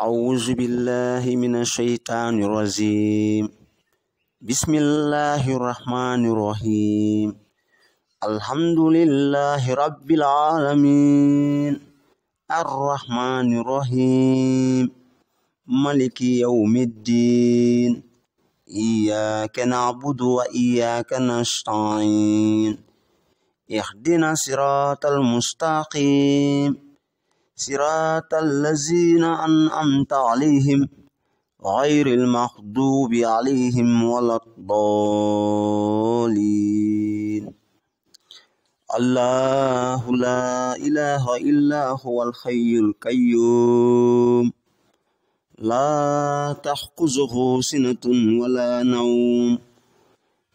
أعوذ بالله من الشيطان الرجيم. بسم الله الرحمن الرحيم. الحمد لله رب العالمين. الرحمن الرحيم. ملك يوم الدين. إياك نعبد وإياك نستعين. اهدنا صراط المستقيم. صراط الذين أنعمت عليهم غير المغضوب عليهم ولا الضالين. الله لا إله إلا هو الحي القيوم. لا تأخذه سنة ولا نوم.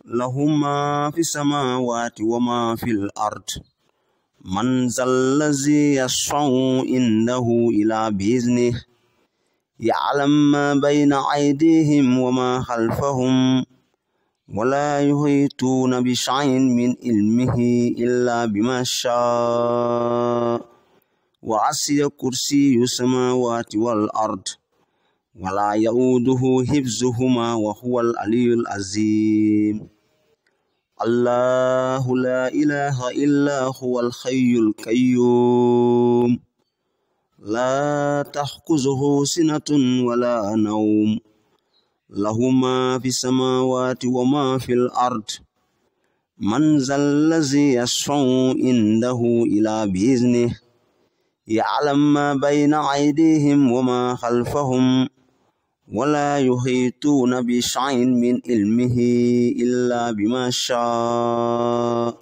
له ما في السماوات وما في الأرض. من ذا الذي يشفع عنده إلى بإذنه يعلم ما بين أيديهم وما خلفهم ولا يحيطون بشيء من علمه إلا بما شاء وعسي كرسي السماوات والأرض ولا يؤوده حفظهما وهو العلي العظيم. الله لا إله إلا هو الحي القيوم. لا تأخذه سنة ولا نوم. له ما في السماوات وما في الأرض. من ذا الذي يشفع عنده إلى بإذنه. يعلم ما بين أيديهم وما خلفهم. ولا يحيطون بشيء من علمه إلا بما شاء.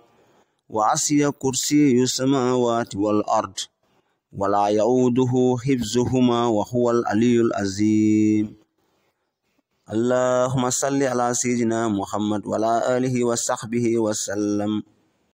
وعسي كرسي السماوات والأرض ولا يعوده حفظهما وهو العلي العظيم. اللهم صل على سيدنا محمد وعلى آله وصحبه وسلم.